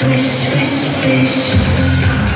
Swish, swish, swish.